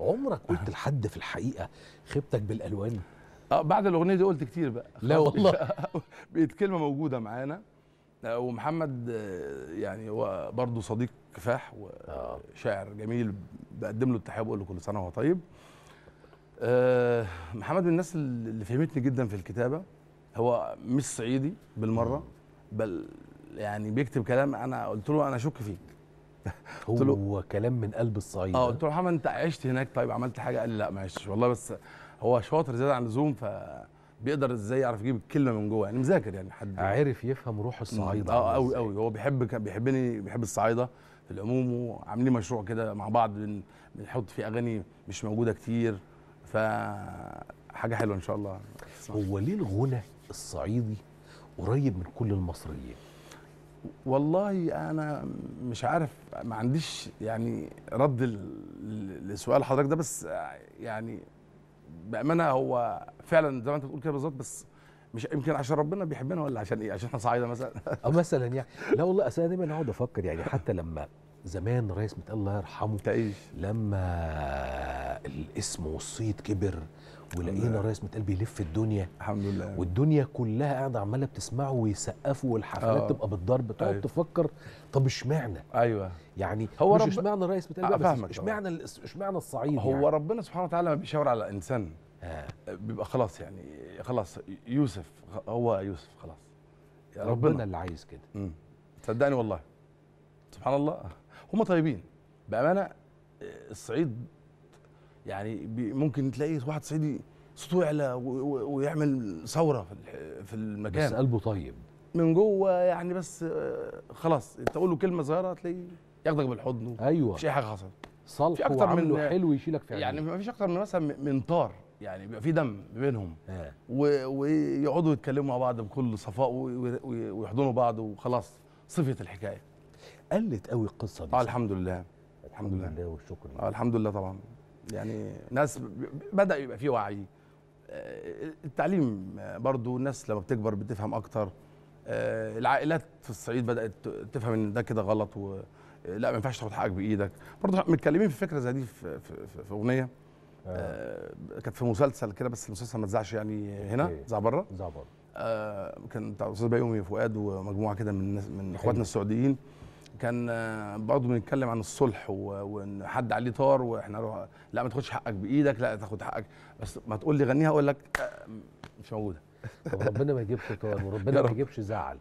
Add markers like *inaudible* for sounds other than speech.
عمرك قلت لحد في الحقيقة خيبتك بالألوان؟ آه بعد الأغنية دي قلت كتير بقى. لا. والله. *laughs* بقت كلمة موجودة معانا. آه، ومحمد آه، يعني هو برضه صديق كفاح آه. وشاعر جميل بقدم له التحية بقول له كل سنة وهو طيب. آه، محمد من الناس اللي فهمتني جدا في الكتابة. هو مش صعيدي بالمرة بل يعني بيكتب كلام أنا قلت له أنا أشك فيك. قلت له- هو كلام من قلب الصعيد آه قلت له محمد أنت عشت هناك؟ طيب عملت حاجة؟ قال لي لا ما عشتش والله بس هو شاطر زيادة عن اللزوم فبيقدر إزاي يعرف يجيب الكلمة من جوه؟ يعني مذاكر يعني حد عارف يفهم روح الصعيد آه قوي قوي هو بيحب بيحبني بيحب الصعايدة في العموم وعاملين مشروع كده مع بعض بن- بنحط فيه أغاني مش موجودة كتير ف حاجة حلوة إن شاء الله. هو ليه الغنى الصعيدي قريب من كل المصريين؟ والله أنا مش عارف ما عنديش يعني رد لسؤال حضرتك ده بس يعني بأمانة هو فعلا زي ما أنت بتقول كده بالظبط بس مش يمكن عشان ربنا بيحبنا ولا عشان إيه؟ عشان إحنا صعايده مثلا؟ *laughs* آه مثلا يعني لا والله أصل أنا دايما أقعد أفكر يعني حتى لما زمان رئيس متقال الله يرحمه تعيش. لما الاسم والصيت كبر ولقينا. رئيس متقال بيلف الدنيا. الحمد لله. والدنيا كلها قاعدة عمالة بتسمعه ويسقفوا والحفلات آه. تبقى بالضرب تقعد أيوة. تفكر طب اشمعنى؟ أيوه. يعني هو مش رب- اشمعنى رئيس متقال آه، بقى بس اشمعنى اشمعنى الصعيد هو يعني. ربنا سبحانه وتعالى ما بيشاور على انسان آه. بيبقى خلاص يعني خلاص يوسف هو يوسف خلاص. ربنا. ربنا اللي عايز كده. امم صدقني والله. سبحان الله. هم طيبين. بأمانة الصعيد يعني ممكن تلاقي واحد صعيدي صوته يعلى ويعمل ثورة في في بس المكان قلبه طيب. من جوه يعني بس خلاص تقول له كلمة صغيرة تلاقيه ياخدك بالحضن أيوه. مفيش أي حاجة حصلت. صالح في أكتر من- حلو يشيلك في يعني عينيه. ما فيش أكتر من مثلا من- طار يعني بيبقى في دم بينهم. آه. و- ويقعدوا يتكلموا مع بعض بكل صفاء و- و- ويحضنوا بعض وخلاص صفيت الحكاية. قلت قوي القصة دي. آه الحمد لله الحمد لله لله والشكر لله. آه الحمد لله طبعا. يعني ناس بدأ يبقى في وعي. آه، التعليم آه، برضو الناس لما بتكبر بتفهم أكتر. آه، العائلات في الصعيد بدأت تفهم إن ده كده غلط و لا ما ينفعش تاخد حقك بإيدك. برضو متكلمين في فكرة زي دي في, في, في, في أغنية. آه، كانت في مسلسل كده بس المسلسل ما اتذاعش يعني هنا okay. ذاع بره زعبر آه، كان بتاع الاستاذ بيومي فؤاد ومجموعة كده من من إخواتنا السعوديين. كان آه، برضه بنتكلم عن الصلح وإن حد عليه طار وإحنا رو- لا ما تاخدش حقك بإيدك لا تاخد حقك. بس ما تقول لي غنيها أقول لك آه، مش موجودة. طب ربنا ما يجيبش طار وربنا *laughs* ما. يجيبش زعل.